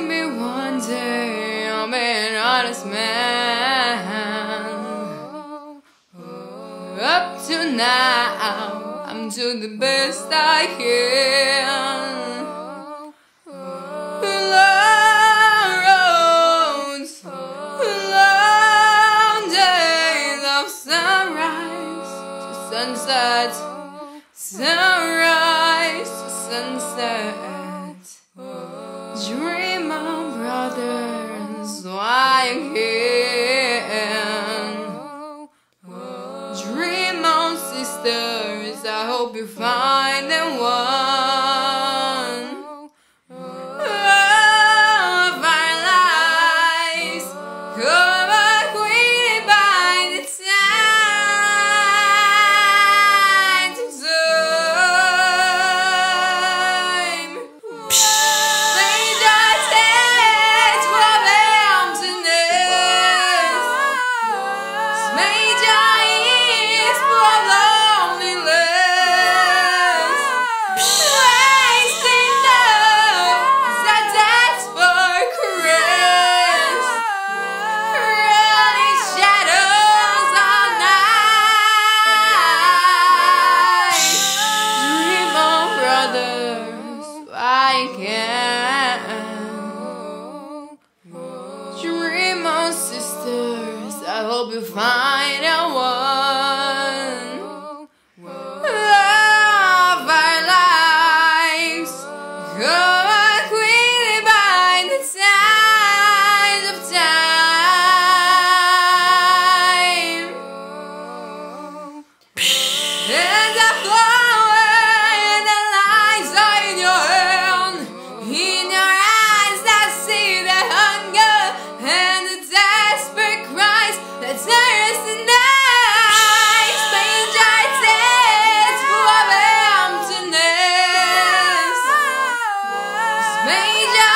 maybe one day I'm an honest man. Up to now, I'm doing the best I can. Sunset, sunrise sunset. Dream on, brothers, why can. Dream on, sisters, I hope you find the one hope you find a one. Made